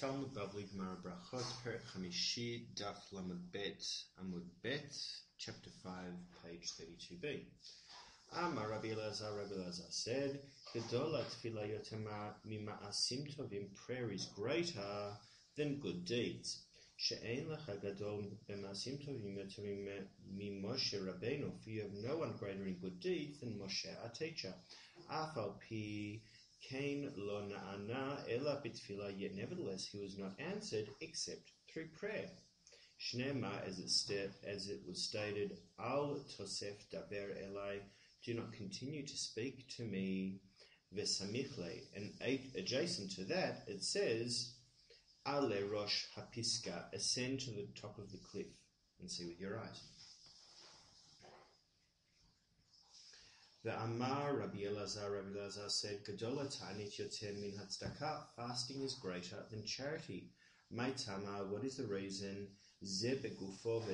Talmud Bavli Gemara Brachot Perek Chamishi Daf Lamed Bet Amud Bet Chapter 5 Page 32b Amar Rabbi Elazar Rabbi Elazar said Gedola Tefillah Yotema Mima'asim Tovim Prayer is greater than good deeds. She'ein Lecha Gadol B'Ma'asim Tovim Yotemim Mimoshe Rabbeinu For you have no one greater in good deeds than Moshe our teacher. Afal Pi Cain lo na'ana ela bitfila, yet nevertheless he was not answered except through prayer. Shnema, as it, sta- as it was stated, al tosef daber elai, do not continue to speak to me, vesamichle. And adjacent to that, it says, ale rosh hapiska, ascend to the top of the cliff and see with your eyes. The Amar Rabbi Elazar, Rabbi Elazar said, Gadola ta'anit yoter min hatzdaka, fasting is greater than charity. Maitama, what is the reason? Ze begufo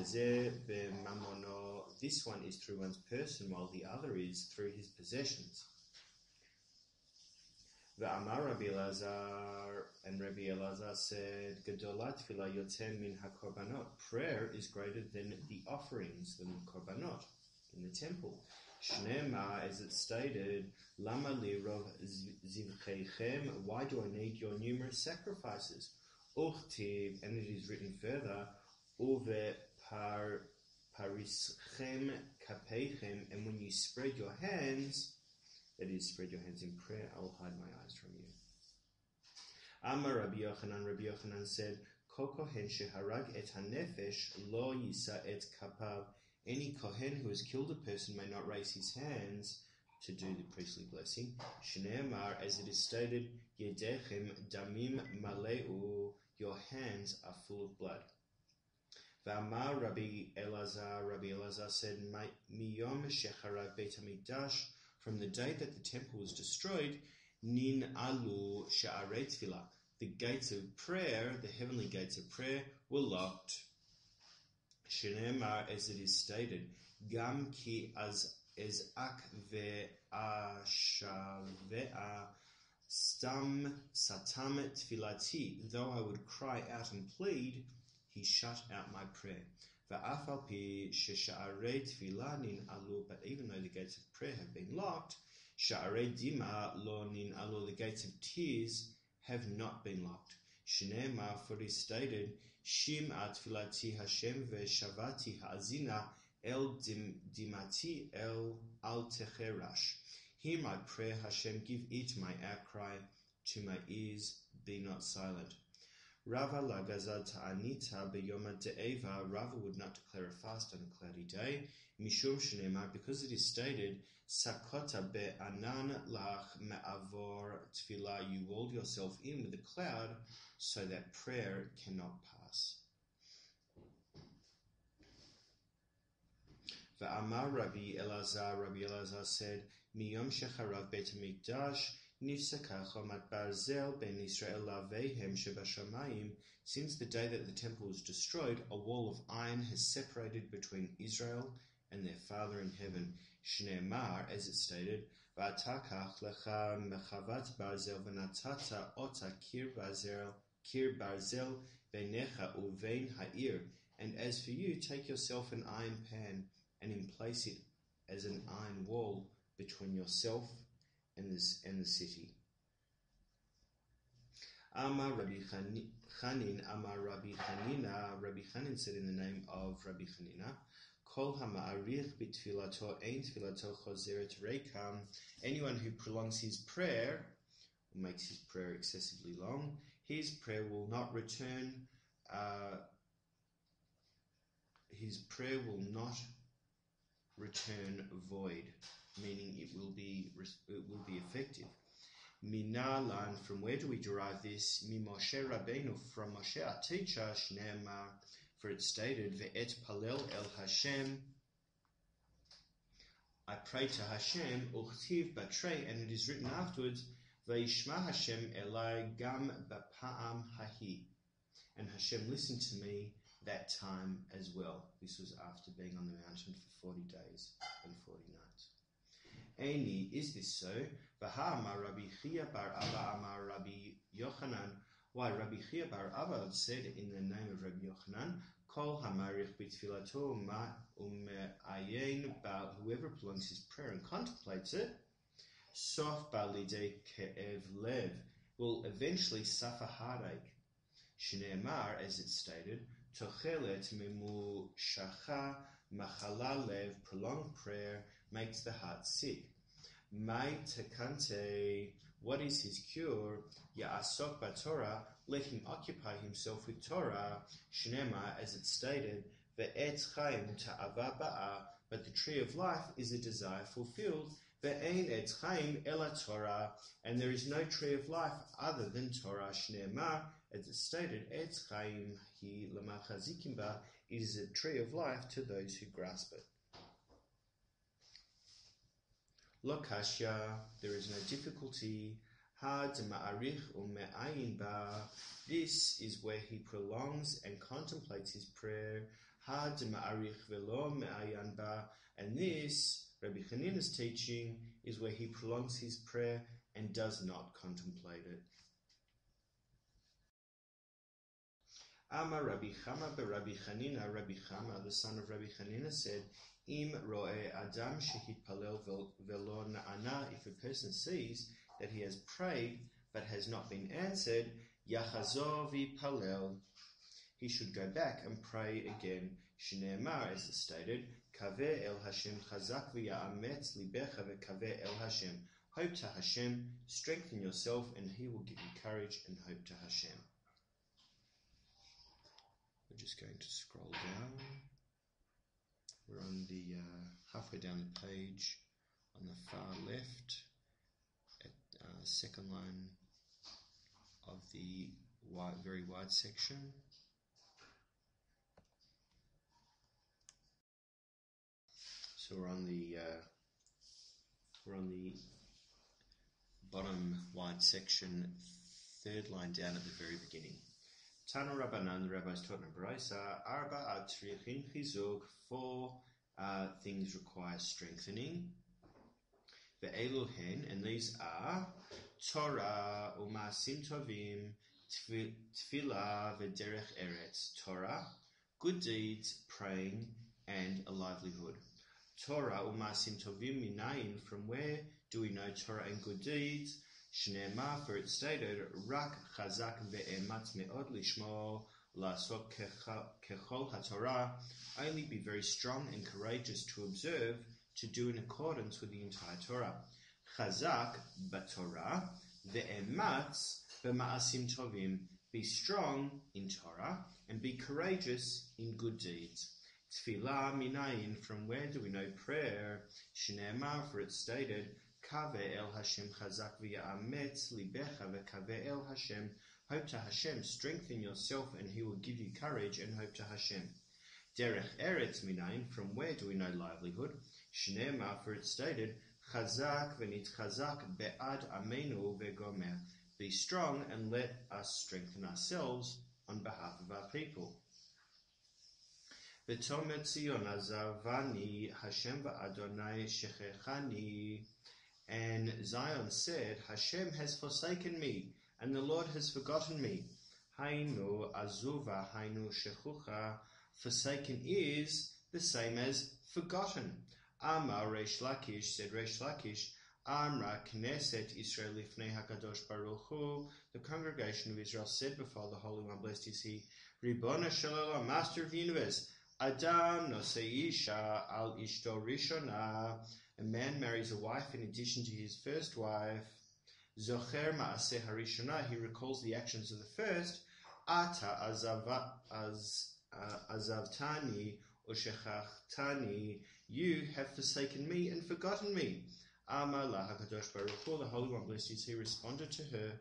this one is through one's person, while the other is through his possessions. The Amar Rabbi Elazar, and Rabbi Elazar said, Gadolat fila yoter min hakorbanot, prayer is greater than the offerings, than the korbanot in the temple. Shnema, as it's stated, Lama lirov zivcheichem, why do I need your numerous sacrifices? Uchtiv, and it is written further, Uve par parischem kapeichem, and when you spread your hands, that is, spread your hands in prayer, I will hide my eyes from you. Amar Rabbi Yochanan, Rabbi Yochanan said, Kol kohen sheharag et hanefesh lo yisa et kapav, any Kohen who has killed a person may not raise his hands to do the priestly blessing. Shneemar, as it is stated, Yedechem damim maleu, your hands are full of blood. V'amar Rabbi Elazar, Rabbi Elazar said, Miyom shecharav Beit HaMikdash, from the day that the temple was destroyed, Nin alu sha'arei the gates of prayer, the heavenly gates of prayer, were locked. Shenemar, as it is stated, Gam ki az ezak ve'ashavea stam satam tfilati, though I would cry out and plead, he shut out my prayer. Va'afal pi shesha'arei tfilah nin alu, but even though the gates of prayer have been locked, dima lo nin alu, the gates of tears have not been locked. Shnema, for it is stated, Shim at filati Hashem ve'shavati ha'azina el dimati el al techerash. Hear my prayer, Hashem, give it my outcry to my ears, be not silent. Rava lagazad ta'anita beyoma de'eva, Rava would not declare a fast on a cloudy day, mishum shnema, because it is stated, sakota be'anan lach me'avor tefillah, you walled yourself in with a cloud, so that prayer cannot pass. Va'amar Rabbi Elazar, Rabbi Elazar said, miyom shecharav bet mikdash, since the day that the temple was destroyed, a wall of iron has separated between Israel and their Father in heaven. Shneemar, as it stated, lecha ha'ir. And as for you, take yourself an iron pan and emplace it as an iron wall between yourself and, this, and the city. Amar Rabbi Chanin, Amar Rabbi Chanina, Rabbi Chanin said in the name of Rabbi Chanina, Kol ha'ma'arich b'tfilato ein tfilato chozeret rekam. Anyone who prolongs his prayer, or makes his prayer excessively long, his prayer will not return, uh, his prayer will not return void, meaning it will be it will be effective. Minalan, from where do we derive this? Mi Moshe Rabbeinu, from Moshe our teacher, Shneemar, for it stated, Ve'et palel el Hashem, I pray to Hashem, Uchtiv Batre, and it is written afterwards, Ve'ishma Hashem elai gam ba'pa'am hahi. And Hashem listened to me that time as well. This was after being on the mountain for 40 days and 40 nights. Aini, is this so? Vaha amar Rabbi Chia bar Abba amar Rabbi Yochanan, Why Rabbi Chia bar Abba said in the name of Rabbi Yochanan, Kol hamarich bitfilato ma ume'ayin ba whoever prolongs his prayer and contemplates it, sof balide ke'ev lev, will eventually suffer heartache. Shneemar, as it's stated, tochelet mimu shacha machala lev, prolonged prayer makes the heart sick. May tekante, what is his cure? Ya'asok Torah, let him occupy himself with Torah. Shnema, as it's stated, ve'etz chaim ta'ava ba'a, but the tree of life is a desire fulfilled. Ve'ein etz chaim ela Torah, and there is no tree of life other than Torah. Shnema, as it's stated, etz chaim hi lamachazikim ba, it is a tree of life to those who grasp it. Lokashya, there is no difficulty. Had ma'arich u'me'ayin ba, This is where he prolongs and contemplates his prayer. Had ma'arich velo me'ayan ba, And this, Rabbi Hanina's teaching, is where he prolongs his prayer and does not contemplate it. Amar Rabbi Chama Rabbi Chanina, Rabbi Chama, the son of Rabbi Chanina, said, Im roe adam shehitpalel velo na'ana, if a person sees that he has prayed but has not been answered, Yachazor palel. He should go back and pray again. Shneemar, as is stated, Kaveh el Hashem chazak v'ya'ametz libecha v'kaveh el Hashem. Hope to Hashem, strengthen yourself, and He will give you courage and hope to Hashem. We're just going to scroll down. We're on the uh, halfway down the page on the far left at second line of the wide, very wide section. So we're on the uh, we're on the bottom wide section, third line down at the very beginning. Tanu Rabbanan, the rabbis taught in Baraisa, Arba Atrichin Chizuk, four uh, things require strengthening. The Eluhen, and these are Torah umasim tovim, tefillah v'derech eretz. Torah, good deeds, praying, and a livelihood. Torah umasim tovim minayin, from where do we know Torah and good deeds? Shnema, for it stated, rak chazak ve'emat me'od lishmo la'asot kechol haTorah, only be very strong and courageous to observe, to do in accordance with the entire Torah. Chazak b'Torah, ve'ematz b'ma'asim tovim. Be strong in Torah and be courageous in good deeds. Tfilah minayin, from where do we know prayer? Shneemar, for it stated, Chazak. Hope to Hashem, strengthen yourself and he will give you courage and hope to Hashem. Derech eretz minayin, from where do we know livelihood? Shneemar, for it stated, Chazak v'nitchazak be'ad amenu. Be strong and let us strengthen ourselves on behalf of our people. Azavani Hashem va'adonai shechechani. And Zion said, Hashem has forsaken me, and the Lord has forgotten me. Hainu azuva, hainu shechucha. Forsaken is the same as forgotten. Amar Reish Lakish said Resh Lakish, Amra Knesset Israel Lifnei Hakadosh Baruch Hu. The congregation of Israel said before the Holy One, blessed is He, Ribona Shalala, Master of the Universe, Adam no Seisha al Ishto Rishona. A man marries a wife in addition to his first wife. Zocher Maaseh Harishona. He recalls the actions of the first. Ata uh, Azavtani Ushechachtani, you have forsaken me and forgotten me. Amar HaKadosh Baruch the Holy One blessed He, responded to her,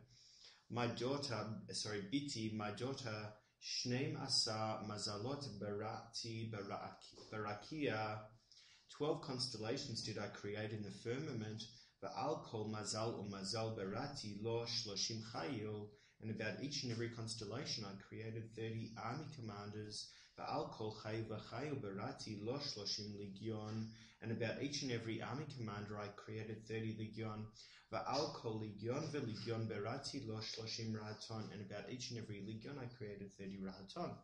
My daughter, sorry, Biti, my daughter, Shneim Asa Mazalot Barati Barakia, Twelve constellations did I create in the firmament, Va'al kol mazal umazal berati lo shloshim chayil, and about each and every constellation I created thirty army commanders, Va'al kol chay v'chayil berati lo shloshim legion, and about each and every army commander I created 30 legion. Va'al kol legion ve'legion berati lo shloshim rahaton, and about each and every legion I created 30 rahaton.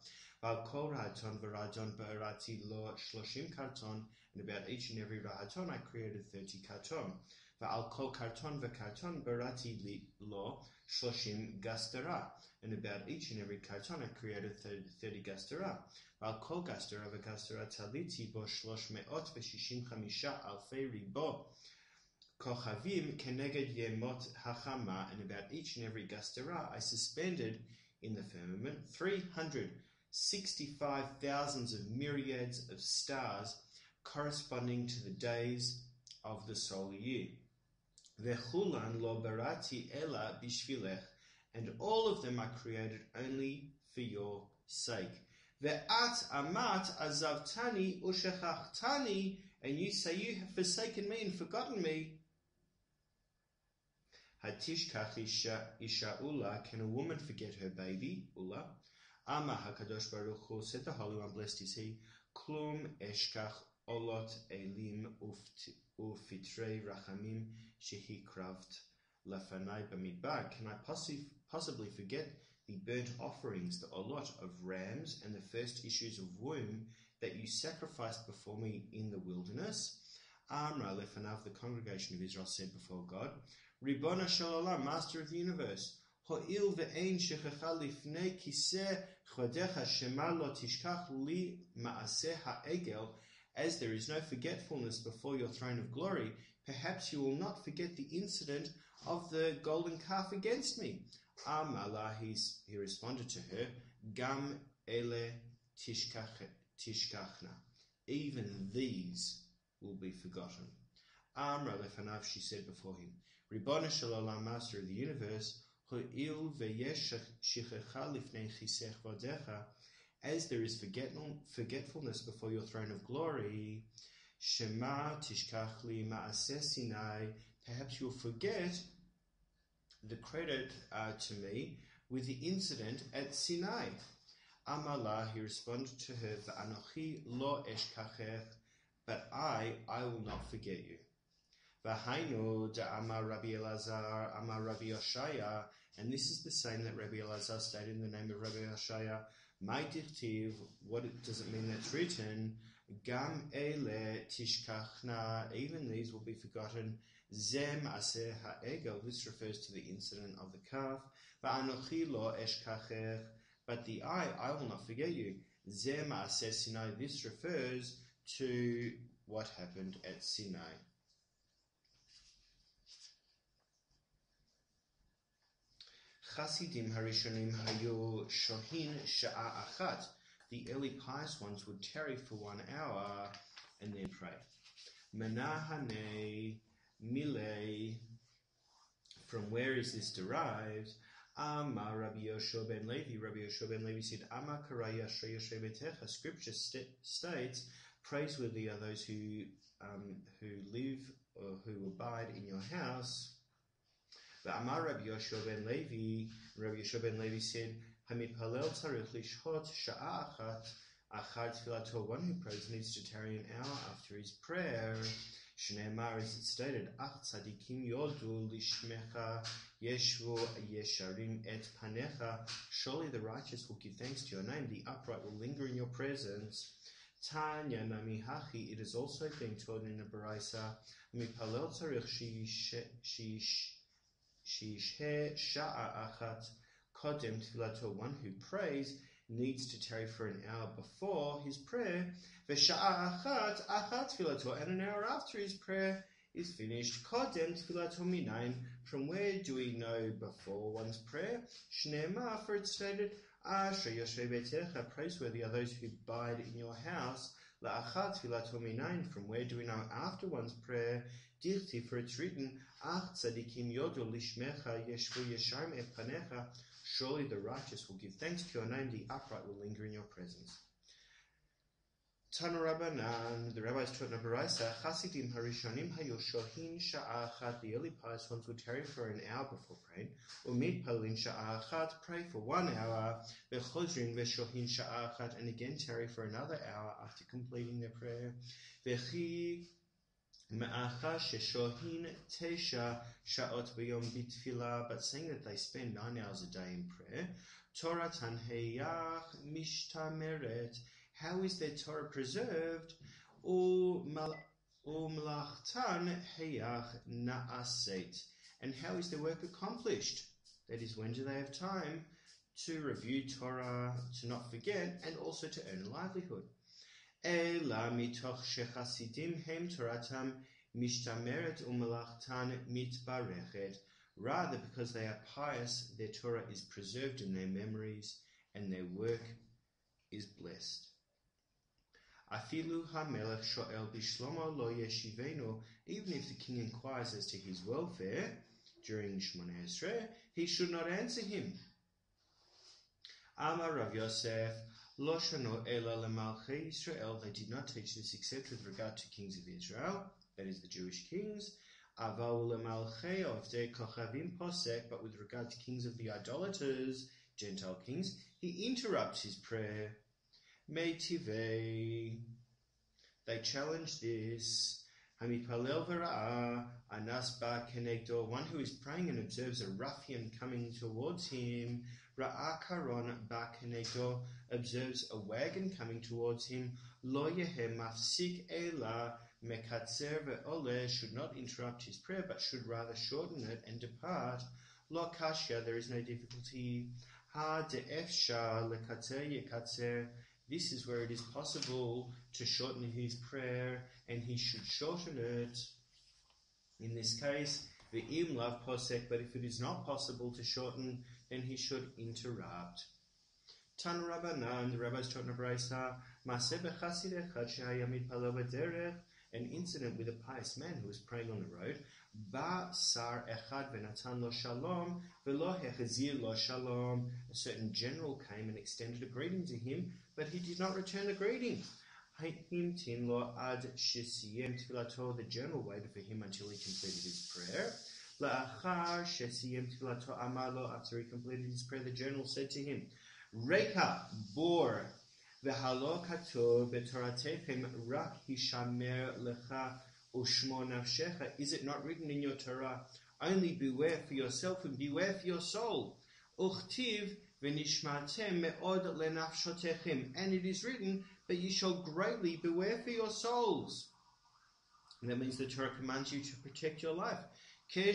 Va'al kol rahaton ve'rahaton berati lo shloshim karton, and about each and every rahaton I created 30 karton. Va'al kol karton ve'karton berati lo shloshim gastera, and about each and every karton I created 30 gastera. ועל כל גסטרה וגסטרה תליתי בו שלוש מאות ושישים חמישה אלפי ריבו כוכבים כנגד ימות החמה, and about each and every gastera I suspended in the firmament 365 thousands of myriads of stars corresponding to the days of the solar year. Vechulan lo barati ela bishvilech, and all of them are created only for your sake. Ve'at amat azavtani ushechachtani, and you say you have forsaken me and forgotten me. Hatishkach isha, isha ula, can a woman forget her baby, ula? Ama hakadosh baruch hu, said the Holy One, blessed is he, klum eshkach olot elim ufitrei rachamim shehi kravt lafanai bamidbar. Can I possi- possibly forget the burnt offerings, the olot of rams, and the first issues of womb that you sacrificed before me in the wilderness? Amra lefanav, the congregation of Israel said before God, Ribona Shalom, Master of the universe, Ho'il ve'ein lifnei kiseh chodecha shema lo tishkach li ma'aseh ha'egel, as there is no forgetfulness before your throne of glory, perhaps you will not forget the incident of the golden calf against me. Amala, he, he responded to her, Gam ele tishkachna. Even these will be forgotten. Amra lefanav, she said before him, Ribbona shalom, master of the universe, ho'il veyesh shichecha lifnei chisech vadecha, as there is forgetfulness before your throne of glory, Shema tishkachli ma'aseh Sinai, perhaps you'll forget the credit uh, to me with the incident at Sinai. Amala, he responded to her, Anochi lo eshkachech, but I, I will not forget you. V'hainu Amar Rabbi Elazar, Amar Rabbi Yoshaya, and this is the same that Rabbi Elazar stated in the name of Rabbi Yoshaya. What does it mean that's written? Gam ele tishkachna, even these will be forgotten. Zem aseh ha'egel, this refers to the incident of the calf. Va'anochi lo eshkachech, but the I, I will not forget you. Zem aseh Sinai, this refers to what happened at Sinai. Harishonim Hayu Shohin Sha'a Achat. The early pious ones would tarry for one hour and then pray. Menahane. From where is this derived? Ama Rabbi Yoshua ben Levi. Rabbi Yoshua ben Levi said, Ama Karaya Shreya Scripture st- states, praiseworthy are those who um, who live or who abide in your house. But Amar Rabbi Yoshua ben Levi, Rabbi Yoshua ben Levi said, Hamipalel tzarich lishhot sha'a achat achar tfilato. One who prays needs to tarry an hour after his prayer. Shneimar, as it stated, Ach tzadikim yodu lishmecha yeshvu yesharim et panecha. Surely the righteous will give thanks to your name. The upright will linger in your presence. Tanya nami hachi. It is also being taught in the Baraisa. Mipalel tzarich shish Shishhe sha'a achat kodem tfilato. One who prays needs to tarry for an hour before his prayer. V'sha'a achat achat tfilato. And an hour after his prayer is finished. Kodem tfilato minayin. From where do we know before one's prayer? Shnema, for it stated, Asher Yoshe Betecha, praiseworthy are those who abide in your house. La'achat tfilato minayin. From where do we know after one's prayer? Dirti, for it's written, Ach tzadikim yodu lishmecha yeshvu yesharim et panecha. Surely the righteous will give thanks to your name, the upright will linger in your presence. Tana Rabbanan, the rabbis taught in Baraisa, Chasidim Harishonim Hayoshohin Sha'achat, the early pious ones would tarry for an hour before praying, Umid Palin Sha'achat, pray for one hour, Vechozrin Veshohin Sha'achat, and again tarry for another hour after completing their prayer, Vechi Bitfila, but saying that they spend nine hours a day in prayer. Torah tanheyach mishtameret. How is their Torah preserved? Umlachtan heyach na'aset. And how is their work accomplished? That is, when do they have time to review Torah, to not forget, and also to earn a livelihood? אלא מתוך שחסידים הם תורתם משתמרת ומלאכתן מתברכת. Rather, because they are pious, their Torah is preserved in their memories and their work is blessed. Afilu hamelech shoel bishlomo lo yeshivenu. Even if the king inquires as to his welfare during Shmoneh Esrei, he should not answer him. Amar Rav Yosef, Loshano Ela Lemalchei Israel. They did not teach this except with regard to kings of Israel, that is the Jewish kings. Aval Lemalchei Ovdei Kochavim Posek, but with regard to kings of the idolaters, Gentile kings, he interrupts his prayer. Meitive. They challenge this. Hamipalel v'ra'a anas ba kenegdo. One who is praying and observes a ruffian coming towards him. Ra'a karon ba kenegdo observes a wagon coming towards him. Lo yehe mafsik ela mekatzer ve'ole should not interrupt his prayer, but should rather shorten it and depart. Lo kashya, there is no difficulty. Ha de'efsha lekatzer yekatzer. This is where it is possible to shorten his prayer, and he should shorten it. In this case, the im lav posek, but if it is not possible to shorten, then he should interrupt. Tan Rabbanan, the rabbis taught in Abraisa, an incident with a pious man who was praying on the road. Ba sar echad venatan lo shalom velo hechazir lo shalom. A certain general came and extended a greeting to him, but he did not return the greeting. Himtin lo ad. The general waited for him until he completed his prayer. After he completed his prayer, the general said to him, Reka bor v'halo b'toratechem rak hishamer lecha ushmo nafshecha. Is it not written in your Torah? Only beware for yourself and beware for your soul. Uchtiv v'nishmatem me'od lenafshotechem. And it is written, but you shall greatly beware for your souls. And that means the Torah commands you to protect your life. When I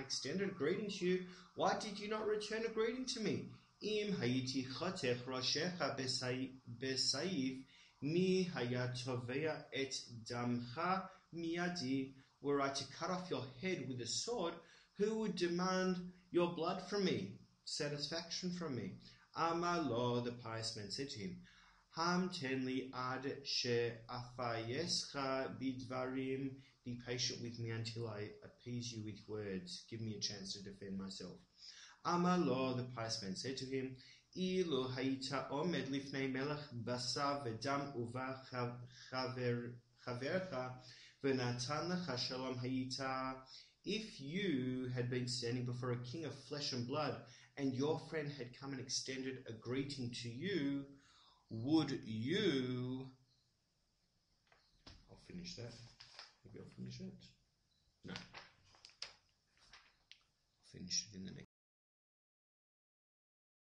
extended a greeting to you, why did you not return a greeting to me? Im hayiti chotech roshecha besaif mi hayatovea et damcha miyadi. Were I to cut off your head with a sword, who would demand your blood from me, satisfaction from me? Amar lo, the pious man said to him, Ham tenli ad she afayescha bidvarim. Be patient with me until I appease you with words. Give me a chance to defend myself. Amar lo, the pious man said to him, Ilu hayita omed lifnei melech basa vedam uva chavercha v'natan lecha shalom hayita. If you had been standing before a king of flesh and blood, and your friend had come and extended a greeting to you, would you? I'll finish that. Maybe I'll finish it. No. I'll finish it in the next.